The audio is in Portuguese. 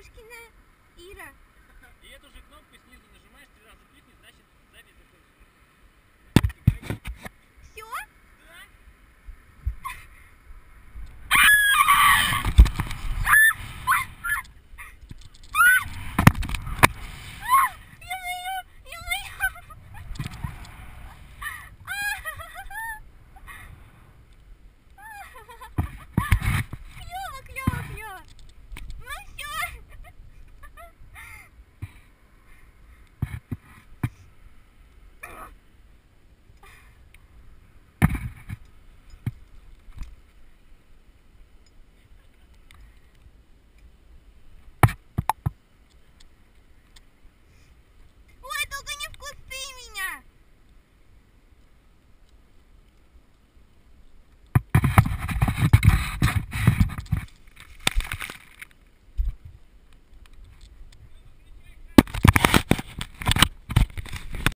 estamos aqui na Ira.